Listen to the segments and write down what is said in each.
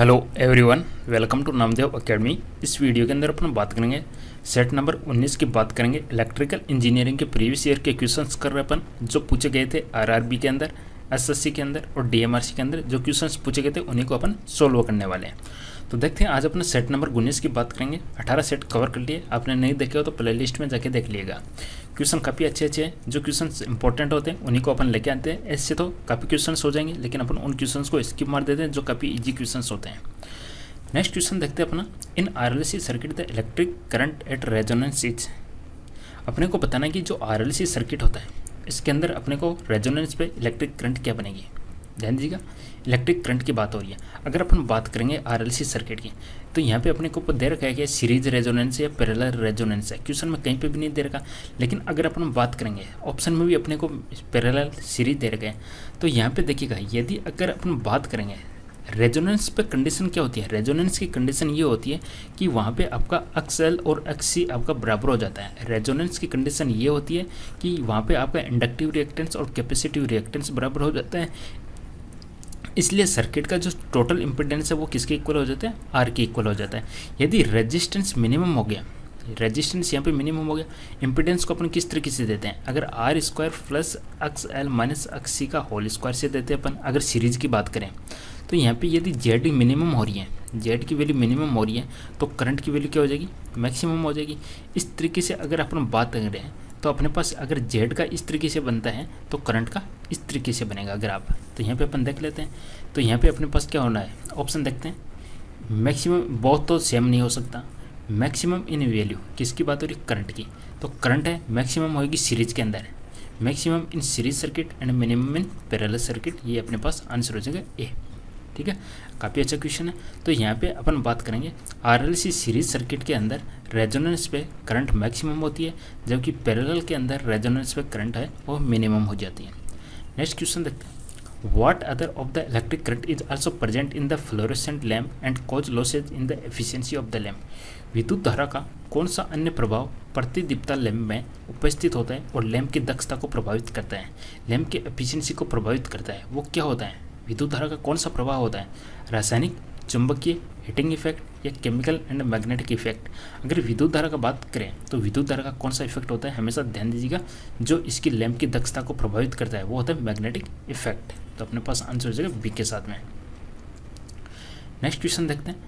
Hello everyone welcome to Namdev academy इस video के अंदर अपन बात करेंगे सेट नंबर 19 की बात करेंगे इलेक्ट्रिकल इंजीनियरिंग के प्रीवियस ईयर के क्वेश्चंस कर रहे अपन, जो पूछे गए थे आरआरबी के अंदर एसएससी के अंदर और डीएमआरसी के अंदर, जो क्वेश्चंस पूछे गए थे उन्हीं को अपन सोल्व करने वाले हैं। तो देखते हैं, आज अपने सेट नंबर उन्नीस की बात करेंगे। 18 सेट कवर कर लिए, आपने नहीं देखे हो तो प्ले लिस्ट में जाके देख लिएगा। क्वेश्चन काफ़ी अच्छे अच्छे हैं, जो क्वेश्चन इंपॉर्टेंट होते हैं, उन्हीं को अपन लेके आते हैं। ऐसे तो काफ़ी क्वेश्चन हो जाएँगे, लेकिन अपन उन क्वेश्चन को स्किप मार देते हैं, जो काफ़ी ईजी क्वेश्चन होते हैं। नेक्स्ट क्वेश्चन देखते हैं अपना। In R L C circuit the electric current at resonance is अपने को बताना कि जो आर एल सी सर्किट होता है, इसके अंदर अपने को रेजोनेंस पे इलेक्ट्रिक करंट क्या बनेगी? ध्यान दीजिएगा इलेक्ट्रिक करंट की बात हो रही है। अगर अपन बात करेंगे आरएलसी सर्किट की तो यहाँ पे अपने को दे रखा है कि सीरीज़ रेजोनेंस या पैरेलल रेजोनेंस है। क्वेश्चन में कहीं पे भी नहीं दे रखा, लेकिन अगर अपन बात करेंगे ऑप्शन में भी अपने को पैरेलल सीरीज़ दे रखा है। तो यहाँ पे देखिएगा, यदि अगर अपन बात करेंगे रेजोनेंस पे कंडीशन क्या होती है? रेजोनेंस की कंडीशन ये होती है कि वहाँ पे आपका एक्सएल और एक्सी आपका बराबर हो जाता है। रेजोनेंस की कंडीशन ये होती है कि वहाँ पे आपका इंडक्टिव रिएक्टेंस और कैपेसिटिव रिएक्टेंस बराबर हो जाता है। इसलिए सर्किट का जो टोटल इम्पिडेंस है वो किसके इक्वल हो जाता है? आर के इक्वल हो जाता है। यदि रेजिस्टेंस मिनिमम हो गया रेजिस्टेंस यहाँ पे मिनिमम हो गया इम्पिडेंस को अपन किस तरीके से देते हैं? अगर R square plus X L minus X C का होल स्क्वायर से देते हैं अपन, अगर सीरीज़ की बात करें तो यहाँ पे यदि जेड मिनिमम हो रही है जेड की वैल्यू मिनिमम हो रही है तो करंट की वैल्यू क्या हो जाएगी? मैक्सिमम हो जाएगी। इस तरीके से अगर अपन बात कर तो अपने पास अगर जेड का इस तरीके से बनता है तो करंट का इस तरीके से बनेगा अगर आप। तो यहाँ पे अपन देख लेते हैं। तो यहाँ पे अपने पास क्या होना है? ऑप्शन देखते हैं। मैक्सिमम बहुत तो सेम नहीं हो सकता। मैक्सिमम इन वैल्यू किसकी बात हो रही? करंट की। तो करंट है मैक्सिमम होगी सीरीज़ के अंदर। Maximum in series circuit and minimum in parallel circuit ये अपने पास आंसर हो जाएगा ए ठीक है? काफ़ी अच्छा क्वेश्चन है। तो यहाँ पे अपन बात करेंगे। आरएलसी सीरीज़ सर्किट के अंदर रेजोनेंस पे करंट मैक्सिमम होती है, जबकि पैरेलल के अंदर रेजोनेंस पे करंट है, वो मिनिमम हो जाती है। नेक्स्ट क्वेश्चन देखते हैं। What other of the electric current is also present in the fluorescent lamp and cause losses in the efficiency of the lamp विद्युत धारा का कौन सा अन्य प्रभाव प्रतिदीप्ता लैम्प में उपस्थित होता है और लैम्प की दक्षता को प्रभावित करता है? लैम्प की एफिशिएंसी को प्रभावित करता है, वो क्या होता है? विद्युत धारा का कौन सा प्रभाव होता है? रासायनिक, चुंबकीय हिटिंग इफ़ेक्ट या केमिकल एंड मैग्नेटिक इफ़ेक्ट अगर विद्युत धारा का बात करें तो विद्युत धारा का कौन सा इफ़ेक्ट होता है? हमेशा ध्यान दीजिएगा, जो इसकी लैंप की दक्षता को प्रभावित करता है, वो होता है मैग्नेटिक इफ़ेक्ट तो अपने पास आंसर हो जाएगा बी के साथ में। नेक्स्ट क्वेश्चन देखते हैं।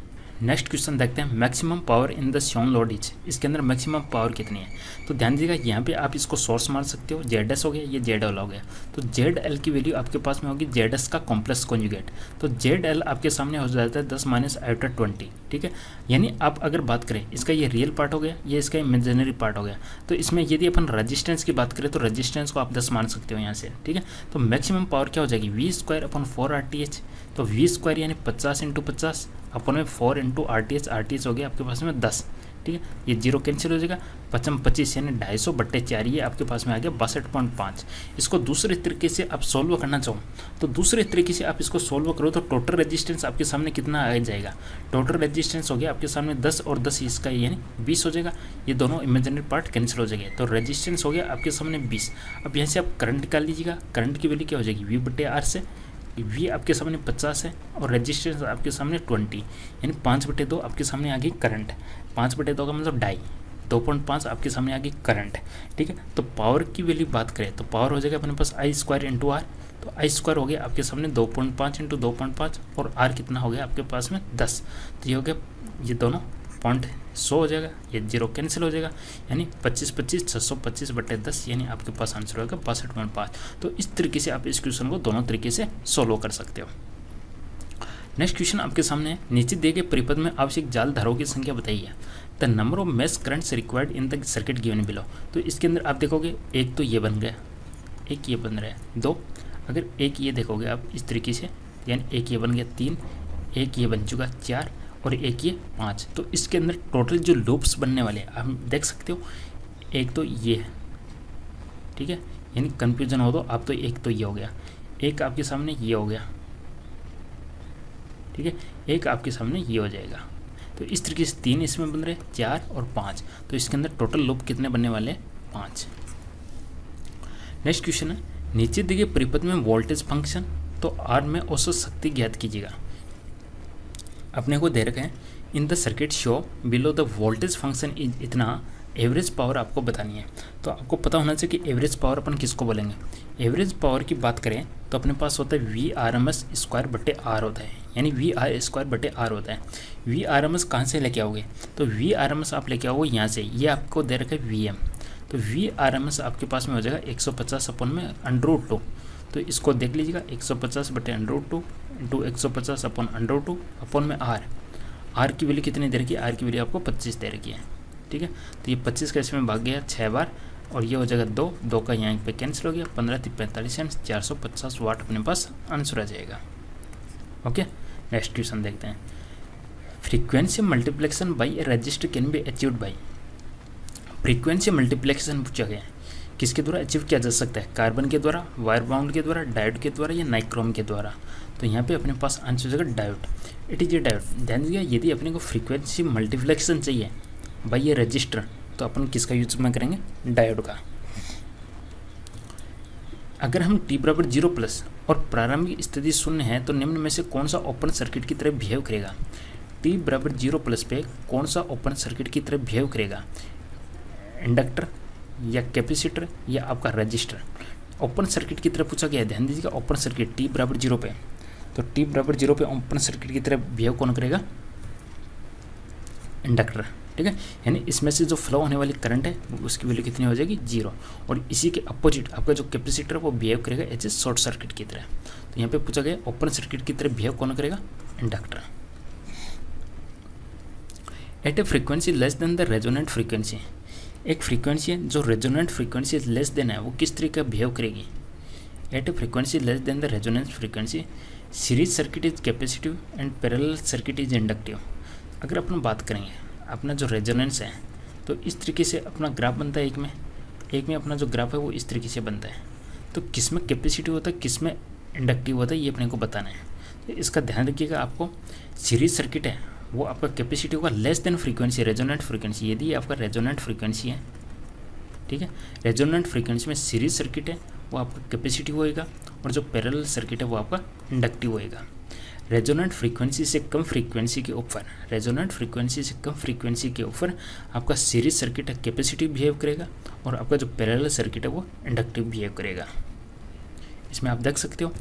नेक्स्ट क्वेश्चन देखते हैं, maximum power in the shown load each इसके अंदर मैक्सिमम पावर कितनी है? तो ध्यान दीजिएगा, यहाँ पे आप इसको सोर्स मान सकते हो जेड एस हो गया ये जेड एल हो गया। तो जेड एल की वैल्यू आपके पास में होगी जेड एस का कॉम्प्लेक्स कॉन्जुगेट तो जेड एल आपके सामने हो जाता है दस माइनस आयोटा ट्वेंटी ठीक है? यानी आप अगर बात करें, इसका ये रियल पार्ट हो गया ये इसका इमेजनरी पार्ट हो गया? तो इसमें यदि अपन रजिस्टेंस की बात करें तो रजिस्टेंस को आप दस मान सकते हो यहाँ से, ठीक है? तो मैक्सिमम पावर क्या हो जाएगी? V square upon four R T H तो वी स्क्वायर यानी पचास इंटू पचास अपन में four into R T H R T H हो गया आपके पास में दस, ठीक है? ये ज़ीरो कैंसिल हो जाएगा। पचम पच्चीस यानी ढाई सौ बट्टे चार, ये आपके पास में आ गया बासठ पॉइंट पाँच। इसको दूसरे तरीके से आप सोल्व करना चाहो तो दूसरे तरीके से आप इसको सोल्व करो तो टोटल रेजिस्टेंस आपके सामने कितना आ जाएगा? टोटल रेजिस्टेंस हो गया आपके सामने दस और दस इसका यानी बीस हो जाएगा। ये दोनों इमेजनरी पार्ट कैंसिल हो जाएगा। तो रेजिस्टेंस हो गया आपके सामने बीस। अब यहाँ से आप करंट निकाल लीजिएगा। करंट की वैल्यू क्या हो जाएगी? वी बट्टे आर से। वी आपके सामने पचास है और रजिस्टेंस आपके सामने ट्वेंटी यानी पाँच बटे दो आपके सामने आ गई करंट पाँच बटे दो का मतलब ढाई, दो पॉइंट पाँच आपके सामने आ गई करंट ठीक है? तो पावर की वैल्यू बात करें तो पावर हो जाएगा अपने पास आई स्क्वायर इंटू आर तो आई स्क्वायर हो गया आपके सामने दो पॉइंट पाँच इंटू दो पॉइंट पाँच और आर कितना हो गया आपके पास में दस। तो ये हो गया, ये दोनों पॉइंट सौ हो जाएगा, ये ज़ीरो कैंसिल हो जाएगा, यानी पच्चीस पच्चीस छः सौ पच्चीस बटे दस, यानी आपके पास आंसर होगा बासठ पॉइंट पाँच। तो इस तरीके से आप इस क्वेश्चन को दोनों तरीके से सोल्व कर सकते हो। नेक्स्ट क्वेश्चन आपके सामने नीचे दिए गए परिपद में आवश्यक जाल धाराओं की संख्या बताइए। The number of mesh currents required in the circuit given below. तो इसके अंदर आप देखोगे, एक तो ये बन गया, एक ये बन रहा है, दो। अगर एक ये देखोगे आप इस तरीके से, यानी एक ये बन गया, तीन। एक ये बन चुका, चार। और एक ये पाँच। तो इसके अंदर टोटल जो लूप्स बनने वाले हैं, आप देख सकते हो, एक तो ये है। ठीक है? यानी कन्फ्यूज़न हो तो आप तो एक तो ये हो गया। एक आपके सामने ये हो गया। ठीक है? एक आपके सामने ये हो जाएगा। तो इस तरीके से तीन इसमें बन रहे चार और पाँच। तो इसके अंदर टोटल लूप कितने बनने वाले हैं? पाँच। नेक्स्ट क्वेश्चन है, नीचे दिए परिपथ में वोल्टेज फ़ंक्शन तो आर में औसत शक्ति ज्ञात कीजिएगा। अपने को दे रखे। हैं in the circuit show below the voltage function is इतना एवरेज पावर आपको बतानी है। तो आपको पता होना चाहिए कि एवरेज पावर अपन किसको बोलेंगे? एवरेज पावर की बात करें तो अपने पास होता है V R M S square बटे आर होता है। यानी वी आर स्क्वायर बटे आर होता है। वी आर एम एस कहाँ से लेके आओगे? तो वी आर एम एस आप लेके आओगे यहाँ से। ये आपको दे रखा है वी एम तो वी आर एम एस आपके पास में हो जाएगा एक सौ पचास अपन में अंडर टू तो इसको देख लीजिएगा, एक सौ पचास बटे अंडर टू इंटू एक सौ पचास अपन अंडर टू अपन में आर आर की वैल्यू कितनी दे रखी है? आर की वैल्यू आपको पच्चीस दे रखी है, ठीक है? तो ये पच्चीस का इसमें भाग गया छः बार, और ये हो जाएगा दो दो का यहाँ पे कैंसिल हो गया, पंद्रह तीन पैंतालीस एंड चार सौ पचास वाट अपने पास आंसर आ जाएगा ओके नेक्स्ट क्वेश्चन देखते हैं। Frequency multiplication by register can be achieved by frequency multiplication पूछा गया है। किसके द्वारा अचीव किया जा सकता है? कार्बन के द्वारा वायर बाउंड के द्वारा डायोड के द्वारा या नाइक्रोम के द्वारा? तो यहाँ पे अपने पास आंसर हो जाएगा diode it is a diode ध्यान दीजिए यदि अपने को फ्रीक्वेंसी मल्टीप्लेक्शन चाहिए बाई ये रजिस्टर तो अपन किसका यूज़ में करेंगे? डायोड का. अगर हम टी बराबर ज़ीरो प्लस और प्रारंभिक स्थिति शून्य है तो निम्न में से कौन सा ओपन सर्किट की तरह बिहेव करेगा? टी बराबर ज़ीरो प्लस पे कौन सा ओपन सर्किट की तरह बिहेव करेगा? इंडक्टर या कैपेसिटर या आपका रजिस्टर ओपन सर्किट की तरह पूछा गया ध्यान दीजिएगा ओपन सर्किट टी बराबर ज़ीरो पे तो टी बराबर ज़ीरो पे ओपन सर्किट की तरह बिहेव कौन करेगा? इंडक्टर ठीक है? यानी इसमें से जो फ्लो होने वाली करंट है, उसकी वैल्यू कितनी हो जाएगी? ज़ीरो और इसी के अपोजिट आपका जो कैपेसिटर है, वो बिहेव करेगा एज ए शॉर्ट सर्किट की तरह। तो यहाँ पे पूछा गया ओपन सर्किट की तरह बिहेव कौन करेगा? Inductor at a frequency less than the resonant frequency एक फ्रीक्वेंसी है जो रेजोनेंट फ्रीक्वेंसी लेस देन है, वो किस तरीके का बिहेव करेगी? At a frequency less than the resonance frequency series circuit is capacitive and parallel circuit is inductive अगर अपन बात करेंगे, अपना जो रेजोनेंस है तो इस तरीके से अपना ग्राफ बनता है एक में। एक में अपना जो ग्राफ है, वो इस तरीके से बनता है। तो किसमें कैपेसिटिव होता है, किसमें इंडक्टिव होता है, ये अपने को बताना है। तो इसका ध्यान रखिएगा आपको सीरीज़ सर्किट है वो आपका कैपेसिटी होगा less than frequency resonant frequency यदि आपका रेजोनेंट फ्रीक्वेंसी है। ठीक है? रेजोनेंट फ्रीक्वेंसी में सीरीज़ सर्किट है, वो आपका कैपेसिटी होएगा और जो पैरेलल सर्किट है, वो आपका इंडक्टिव होएगा। रेजोनेंट फ्रीक्वेंसी से कम फ्रीक्वेंसी के ऊपर रेजोनेंट फ्रीक्वेंसी से कम फ्रीक्वेंसी के ऊपर आपका सीरीज़ सर्किट है कैपेसिटी बिहेव करेगा और आपका जो पैरेलल सर्किट है, वो इंडक्टिव बिहेव करेगा। इसमें आप देख सकते हो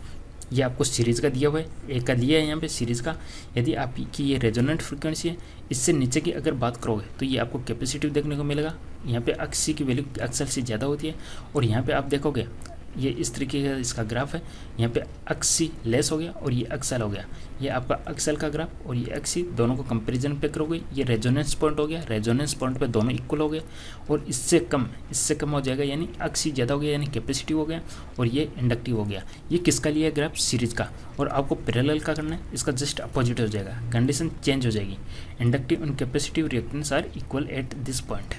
ये आपको सीरीज़ का दिया हुआ है, एक का दिया है यहाँ पे सीरीज़ का। यदि आपकी ये रेजोनेंट फ्रीक्वेंसी है, इससे नीचे की अगर बात करोगे तो ये आपको कैपेसिटिव देखने को मिलेगा। यहाँ पे अक्सी की वैल्यू अक्सर से ज़्यादा होती है, और यहाँ पे आप देखोगे ये इस तरीके का इसका ग्राफ है। यहाँ पे अक्सी लेस हो गया और ये अक्सल हो गया। ये आपका अक्सल का ग्राफ और ये अक्सी दोनों को कंपैरिजन पे करोगे। ये रेजोनेंस पॉइंट हो गया। रेजोनेंस पॉइंट पे दोनों इक्वल हो गए। और इससे कम इससे कम हो जाएगा यानी अक्सी ज़्यादा हो गया यानी कैपेसिटी हो गया और ये इंडक्टिव हो गया। ये किसका लिया ग्राफ सीरीज़ का। और आपको पैरेलल का करना है? इसका जस्ट अपोजिट हो जाएगा। कंडीशन चेंज हो जाएगी। Inductive and capacitive reactance are equal at this point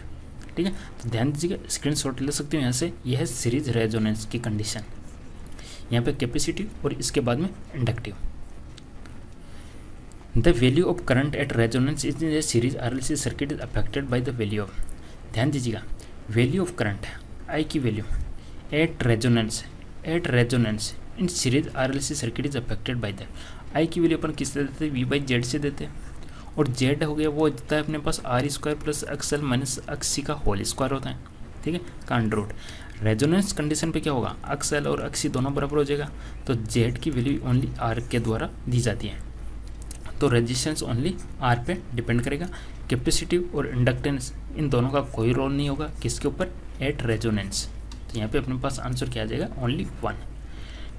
ठीक है? तो ध्यान दीजिएगा स्क्रीन शॉट ले सकते हो यहाँ से। यह है सीरीज़ रेजोनेंस की कंडीशन यहाँ पे कैपेसिटी और इसके बाद में inductive the value of current at resonance is a series RLC circuit is affected by the value of ध्यान दीजिएगा वैल्यू ऑफ़ करंट आई की value at resonance at resonance in series R L C circuit is affected by the I की value अपन किससे देते we by Z से देते हैं। और जेड हो गया, वो होता है अपने पास R square plus XL minus XC का होल स्क्वायर होता है, ठीक है? का अंडर रूट। रेजोनेंस कंडीशन पे क्या होगा? एक्सएल और अक्सी दोनों बराबर हो जाएगा तो जेड की वैल्यू ओनली आर के द्वारा दी जाती है। तो रेजिस्टेंस ओनली आर पे डिपेंड करेगा। कैपेसिटिव और इंडक्टेंस, इन दोनों का कोई रोल नहीं होगा। किसके ऊपर? At resonance. तो यहाँ पे अपने पास आंसर क्या आ जाएगा only one.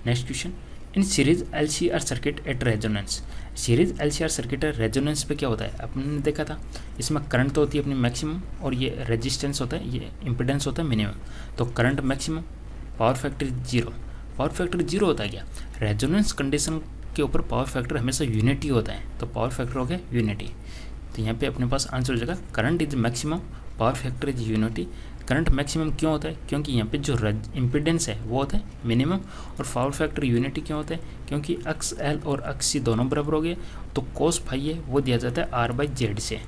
Next question. In series L C R circuit at resonance series L C R circuit resonance पे क्या होता है? आपने देखा था? इसमें करंट तो होती है अपनी मैक्सिमम और ये रेजिस्टेंस होता है, ये इम्पिडेंस होता है मिनिमम तो current maximum power factor zero power factor zero होता है क्या? रेजोनेंस कंडीशन के ऊपर पावर फैक्टर हमेशा यूनिटी होता है। तो पावर फैक्टर हो गया यूनिटी तो यहाँ पे अपने पास आंसर हो जाएगा current is maximum power factor is unity current maximum क्यों होता है? क्योंकि यहाँ पे जो इम्पिडेंस है, वो होता है मिनिमम और पावर फैक्टर यूनिटी क्यों होता है? क्योंकि अक्स एल और अक्स सी दोनों बराबर हो गए तो कोस फाई है, वो दिया जाता है आर बाई जेड से,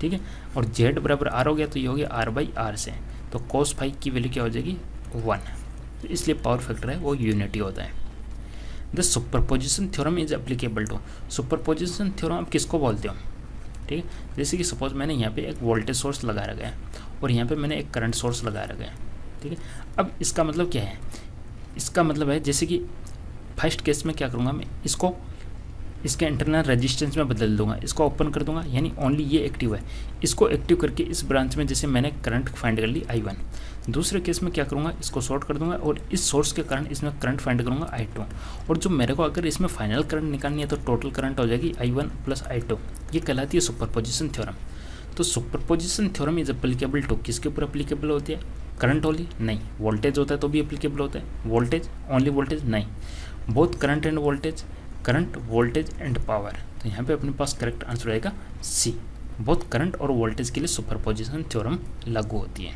ठीक है? और जेड बराबर आर हो गया तो ये हो गया आर बाई आर से तो कोस फाइव की वैल्यू क्या हो जाएगी? वन तो इसलिए पावर फैक्टर है, वो यूनिटी होता है। The superposition theorem is applicable to superposition theorem आप किसको बोलते हो? ठीक है? जैसे कि सपोज़ मैंने यहाँ पे एक वोल्टेज सोर्स लगा रखा है और यहाँ पे मैंने एक करंट सोर्स लगा रखा है, ठीक है? अब इसका मतलब क्या है? इसका मतलब है जैसे कि फ़र्स्ट केस में क्या करूँगा मैं? इसको, इसके इंटरनल रेजिस्टेंस में बदल दूँगा। इसको ओपन कर दूँगा, यानी ओनली ये एक्टिव है। इसको एक्टिव करके इस ब्रांच में जैसे मैंने करंट फाइंड कर ली आई वन दूसरे केस में क्या करूँगा? इसको शॉर्ट कर दूँगा और इस सोर्स के कारण इसमें करंट फाइंड करूँगा आई टू और जो मेरे को अगर इसमें फाइनल करंट निकालनी है तो टोटल करंट हो जाएगी I one plus I two ये कहलाती है सुपर पोजिशन थ्योरम तो super position theorem is applicable to किसके ऊपर अप्लीकेबल होती है? करंट ओनली नहीं। वोल्टेज होता है तो भी अप्लीकेबल होता है। वोल्टेज ओनली वोल्टेज नहीं। बहुत current and voltage current voltage and power तो यहाँ पे अपने पास करेक्ट आंसर रहेगा सी बहुत करंट और वोल्टेज के लिए सुपरपोजिशन थ्योरम लागू होती है।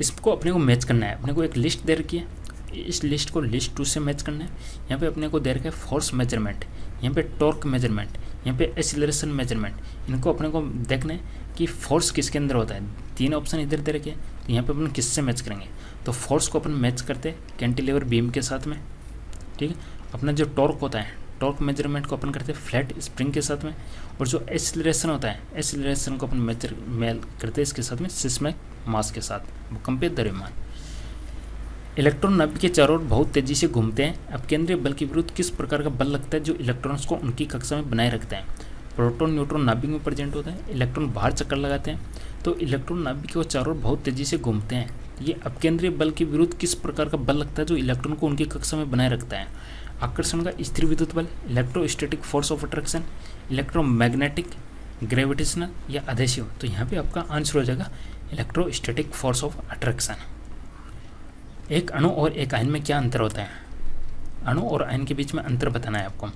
इसको अपने को मैच करना है। अपने को एक लिस्ट दे रखी है। इस लिस्ट को लिस्ट टू से मैच करना है। यहाँ पे अपने को दे रखा है फोर्स मेज़रमेंट यहाँ पे टॉर्क मेज़रमेंट यहाँ पे एसिलरेशन मेज़रमेंट इनको अपने को देखना है कि फोर्स किसके अंदर होता है। तीन ऑप्शन इधर दे रखे तो यहाँ पे अपन किससे मैच करेंगे? तो फोर्स को अपन मैच करते हैं कैंटिलीवर बीम के साथ में, ठीक है? अपना जो टॉर्क होता है टॉर्क मेज़रमेंट को अपन करते हैं फ्लैट स्प्रिंग के साथ में, और जो एसिलेशन होता है एसिलेशन को अपन मेजर मेल करते हैं इसके साथ में सिस्मैक मास के साथ। कंपेयर द्रव्यमान। इलेक्ट्रॉन नाभिक के चारों ओर बहुत तेज़ी से घूमते हैं। अब केंद्रीय बल के विरुद्ध किस प्रकार का बल लगता है जो इलेक्ट्रॉन्स को उनकी कक्षा में बनाए रखता है? प्रोटॉन, न्यूट्रॉन, नाभिक में प्रेजेंट होता है। इलेक्ट्रॉन बाहर चक्कर लगाते हैं। तो इलेक्ट्रॉन नाभिक के चारों ओर बहुत तेज़ी से घूमते हैं। ये अपकेंद्रीय बल के विरुद्ध किस प्रकार का बल लगता है जो इलेक्ट्रॉन को उनकी कक्षा में बनाए रखता है? आकर्षण का स्थिर विद्युत बल, electrostatic force of attraction, electromagnetic, gravitational या अधेसिव तो यहाँ पे आपका आंसर हो जाएगा इलेक्ट्रोस्टैटिक फोर्स ऑफ़ अट्रैक्शन। एक अणु और एक आयन में क्या अंतर होता है? अणु और आयन के बीच में अंतर बताना है आपको।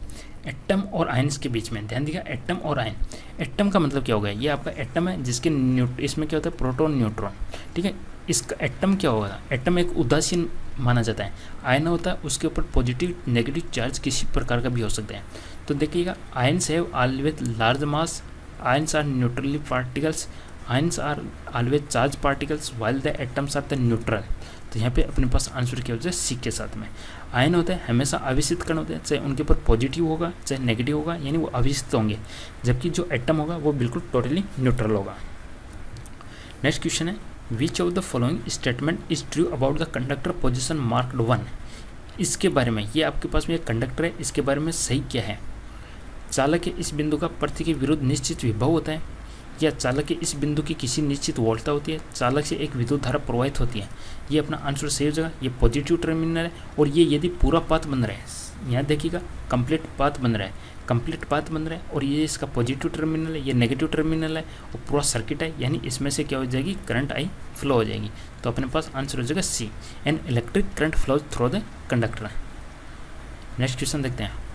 एटम और आयन्स के बीच में, ध्यान दिया, एटम और आयन। एटम का मतलब क्या होगा ये आपका एटम है, जिसके न्यूट, इसमें क्या होता है? प्रोटॉन न्यूट्रॉन, ठीक है? इसका एटम क्या होगा? एटम एक उदासीन माना जाता है। आयन होता है, उसके ऊपर पॉजिटिव नेगेटिव चार्ज किसी प्रकार का भी हो सकता है। तो देखिएगा, ions have always large mass, ions are neutrally particles ions are always charge particles while the atoms are the neutral तो यहाँ पे अपने पास आंसर क्या होता है? सी के साथ में। आयन होते हैं, हमेशा अविषित कण होते हैं, चाहे उनके ऊपर पॉजिटिव होगा, चाहे नेगेटिव होगा, यानी वो अविषित होंगे। जबकि जो एटम होगा, वो बिल्कुल टोटली न्यूट्रल होगा। नेक्स्ट क्वेश्चन है which of the following statement is true about the conductor position marked one इसके बारे में, ये आपके पास में एक कंडक्टर है, इसके बारे में सही क्या है? चालक के इस बिंदु का प्रति के विरुद्ध निश्चित विभव होता है। या चालक के इस बिंदु की किसी निश्चित वोल्टता होती है। चालक से एक विद्युत धारा प्रवाहित होती है। ये अपना आंसर सही हो जाएगा। ये पॉजिटिव टर्मिनल है और ये यदि पूरा पाथ बन रहा है यहाँ देखिएगा कंप्लीट पाथ बन रहा है। कंप्लीट पाथ बन रहा है और ये इसका पॉजिटिव टर्मिनल है, ये नेगेटिव टर्मिनल है और पूरा सर्किट है, यानी इसमें से क्या हो जाएगी? करंट आई, फ्लो हो जाएगी। तो अपने पास आंसर हो जाएगा C. And electric current flow through the conductor. Next question देखते हैं।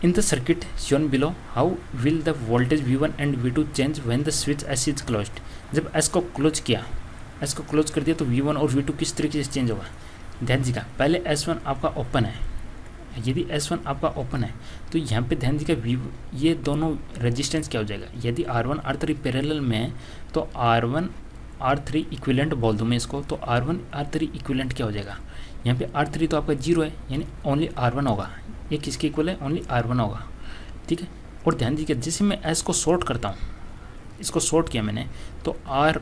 In the circuit shown below, how will the voltage V1 and V2 change when the switch S is closed? जब S को close किया S को close कर दिया तो V1 और V2 किस तरीके से चेंज होगा? ध्यान जी का पहले S1 आपका ओपन है। यदि S1 आपका ओपन है तो यहाँ पे ध्यान जी का वी ये दोनों रेजिस्टेंस क्या हो जाएगा? यदि R1 R3 पैरेलल में है तो R1 R3 इक्विलेंट बोल दूँ मैं इसको तो R1 R3 इक्विलेंट क्या हो जाएगा? यहाँ पे R3 तो आपका ज़ीरो है यानी ओनली R1 होगा। ये किसके इक्वल है? ओनली आर वन होगा। ठीक है? और ध्यान दीजिए जैसे मैं एस को शॉर्ट करता हूँ, इसको शॉर्ट किया मैंने तो आर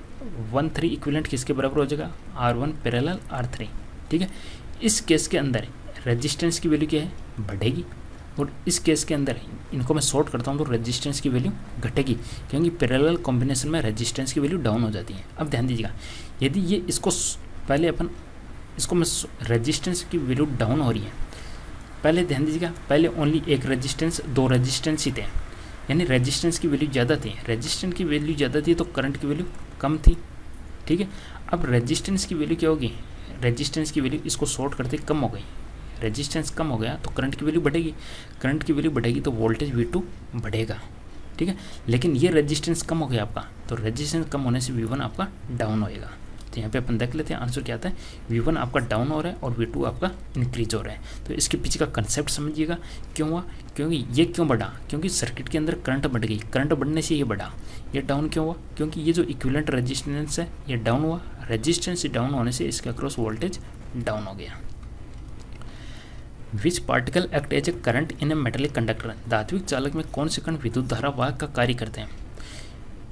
वन थ्री इक्विलेंट किसके बराबर हो जाएगा? R one parallel R three ठीक है? इस केस के अंदर रेजिस्टेंस की वैल्यू क्या है? बढ़ेगी। और इस केस के अंदर इनको मैं शॉर्ट करता हूँ तो रेजिस्टेंस की वैल्यू घटेगी, क्योंकि पैरेलल कॉम्बिनेशन में रेजिस्टेंस की वैल्यू डाउन हो जाती है। अब ध्यान दीजिएगा, यदि ये इसको पहले अपन इसको मैं रेजिस्टेंस की वैल्यू डाउन हो रही है पहले ध्यान दीजिएगा, पहले ओनली एक रेजिस्टेंस दो रेजिस्टेंस ही थे। यानी रेजिस्टेंस की वैल्यू ज़्यादा थी। रेजिस्टेंस की वैल्यू ज़्यादा थी तो करंट की वैल्यू कम थी। ठीक है? अब रेजिस्टेंस की वैल्यू क्या होगी? रेजिस्टेंस की वैल्यू इसको शॉर्ट करते कम हो गई। रेजिस्टेंस कम हो गया तो करंट की वैल्यू बढ़ेगी। करंट की वैल्यू बढ़ेगी तो वोल्टेज वी बढ़ेगा। ठीक है? लेकिन ये रेजिस्टेंस कम हो गया आपका। तो रेजिस्टेंस कम होने से वी आपका डाउन होएगा। तो यहाँ पे अपन देख लेते हैं आंसर क्या आता है? वी वन आपका डाउन हो रहा है और वी टू आपका इंक्रीज हो रहा है। तो इसके पीछे का कंसेप्ट समझिएगा, क्यों हुआ? क्योंकि ये क्यों बढ़ा? क्योंकि सर्किट के अंदर करंट बढ़ गई। करंट बढ़ने से ये बढ़ा। ये डाउन क्यों हुआ? क्योंकि ये जो इक्विलेंट रजिस्टेंस है, ये डाउन हुआ। रजिस्टेंस डाउन होने से इसके अक्रॉस वोल्टेज डाउन हो गया। Which particle act as a current in a metallic conductor धात्विक चालक में कौन से कण विद्युत धारा वाहक का कार्य करते हैं?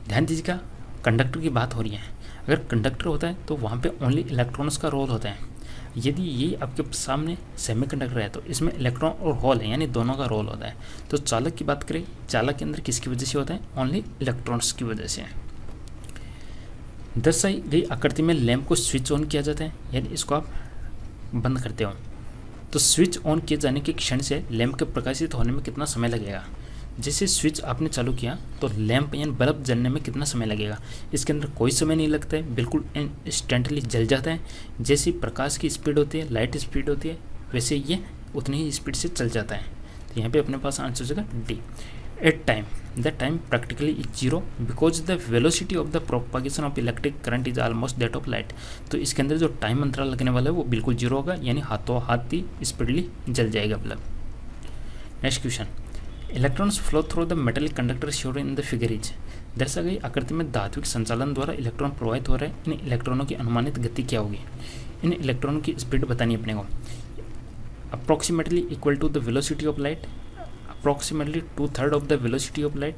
ध्यान दीजिएगा कंडक्टर की बात हो रही है। अगर कंडक्टर होता है तो वहाँ पे ओनली इलेक्ट्रॉन्स का रोल होता है। यदि ये आपके सामने सेमीकंडक्टर है तो इसमें इलेक्ट्रॉन और होल है, यानी दोनों का रोल होता है। तो चालक की बात करें, चालक के अंदर किसकी वजह से होता है? ओनली इलेक्ट्रॉन्स की वजह से। दर्शाई गई आकृति में लैम्प को स्विच ऑन किया जाता है, यानी इसको आप बंद करते हो। तो स्विच ऑन किए जाने के क्षण से लैम्प के प्रकाशित होने में कितना समय लगेगा? जैसे स्विच आपने चालू किया तो लैंप यानी बल्ब जलने में कितना समय लगेगा? इसके अंदर कोई समय नहीं लगता है, बिल्कुल इंस्टेंटली जल जाता है। जैसी प्रकाश की स्पीड होती है लाइट स्पीड होती है, वैसे ये उतनी ही स्पीड से चल जाता है। तो यहाँ पे अपने पास आंसर हो जाएगा D at time the time practically is zero because the velocity of the propagation of electric current is almost that of light तो इसके अंदर जो टाइम अंतराल लगने वाला है, वो बिल्कुल ज़ीरो होगा, यानी हाथों हाथ ही स्पीडली जल जाएगा bulb. Next question electrons flow through the metal conductor sure in the figure is दर्शा गई आकृति में धात्विक संचालन द्वारा इलेक्ट्रॉन प्रवाहित हो रहे हैं। इन इलेक्ट्रॉनों की अनुमानित गति क्या होगी? इन इलेक्ट्रॉनों की स्पीड बतानी अपने को। Approximately equal to the velocity of light approximately to third of the velocity of light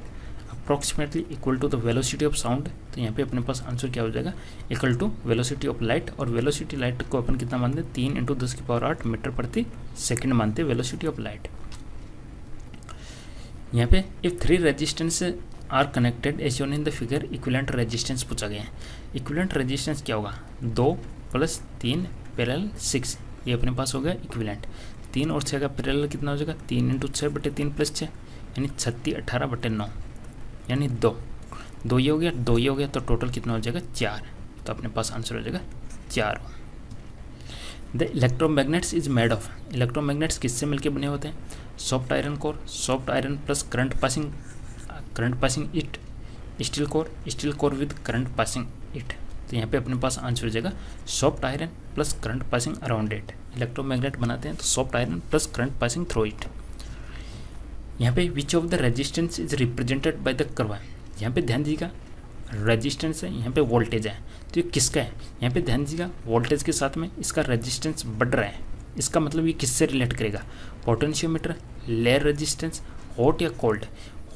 approximately equal to the velocity of sound तो यहाँ पे अपने पास आंसर क्या हो जाएगा? Equal to velocity of light और वेलोसिटी लाइट को अपन कितना मानते हैं? तीन इंटू दस की पावर आठ मीटर प्रति सेकंड मानते हैं वेलोसिटी ऑफ़ लाइट यहाँ पे if three resistance are connected Yeon in the figure equivalent resistance पूछा गया है। इक्विलेंट रेजिस्टेंस क्या होगा? दो प्लस तीन पैरेलल सिक्स ये अपने पास हो गया इक्विलेंट तीन और छः का पैरल कितना हो जाएगा? तीन इंटू छः बटे तीन प्लस छः यानी छत्तीस अट्ठारह बटे नौ, यानी दो। दो ये हो गया, दो ये हो गया तो टोटल कितना हो जाएगा? चार। तो अपने पास आंसर हो जाएगा चार। The electromagnets is made of electromagnets किससे मिलकर बने होते हैं? Soft iron core soft iron plus current passing current passing it steel core steel core with current passing it तो यहाँ पे अपने पास आंसर हो जाएगा soft iron plus current passing around it electromagnet बनाते हैं तो soft iron plus current passing through it यहाँ पे which of the resistance is represented by the करवा यहाँ पे ध्यान दीजिएगा रेजिस्टेंस है, यहाँ पे वोल्टेज है। तो ये किसका है? यहाँ पे ध्यान दीजिएगा वोल्टेज के साथ में इसका रेजिस्टेंस बढ़ रहा है। इसका मतलब ये किससे रिलेट करेगा? पोटेंशियोमीटर लेयर रेजिस्टेंस हॉट या कोल्ड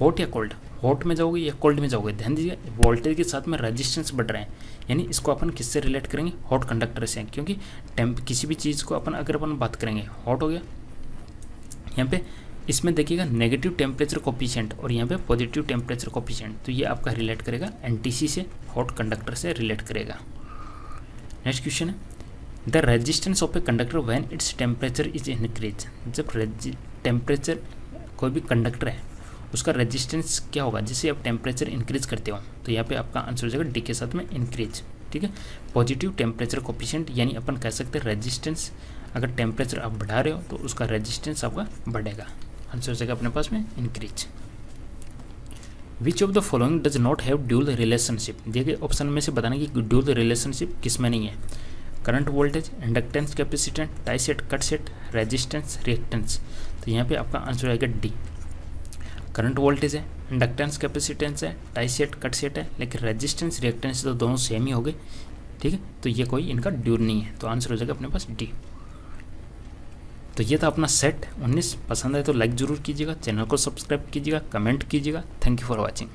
हॉट या कोल्ड हॉट में जाओगे या कोल्ड में जाओगे? ध्यान दीजिए वोल्टेज के साथ में रेजिस्टेंस बढ़ रहे हैं। यानी इसको अपन किससे रिलेट करेंगे? हॉट कंडक्टर से। क्योंकि टेम्प किसी भी चीज़ को अपन अगर अपन बात करेंगे हॉट हो गया। यहाँ पे इसमें देखिएगा नेगेटिव टेम्परेचर कॉपिशेंट और यहाँ पे पॉजिटिव टेम्परेचर कोपिशेंट तो ये आपका रिलेट करेगा एनटीसी से हॉट कंडक्टर से रिलेट करेगा। नेक्स्ट क्वेश्चन है। The resistance of a conductor when its temperature is increase जब टेम्परेचर कोई भी कंडक्टर है, उसका रेजिस्टेंस क्या होगा? जिससे आप टेम्परेचर इंक्रीज करते हो तो यहाँ पे आपका आंसर हो जाएगा डी के साथ में इंक्रीज ठीक है? पॉजिटिव टेम्परेचर कोपिशेंट यानी अपन कह सकते हैं रेजिस्टेंस अगर टेम्परेचर आप बढ़ा रहे हो तो उसका रेजिस्टेंस आपका बढ़ेगा। आंसर हो जाएगा अपने पास में increase which of the following does not have dual relationship देखिए ऑप्शन में से बताना कि ड्यूल रिलेशनशिप किसमें नहीं है। Current voltage inductance capacitance tie set cut set resistance reactance तो यहाँ पे आपका आंसर आएगा डी करंट वोल्टेज है इंडक्टेंस कैपेसिटेंस है टाई सेट कट सेट है, लेकिन रेजिस्टेंस रिएक्टेंस तो दोनों सेम ही हो गए ठीक है? तो ये कोई इनका ड्यूर नहीं है। तो आंसर हो जाएगा अपने पास डी तो ये था अपना सेट। 19 पसंद है तो लाइक ज़रूर कीजिएगा, चैनल को सब्सक्राइब कीजिएगा, कमेंट कीजिएगा। Thank you for watching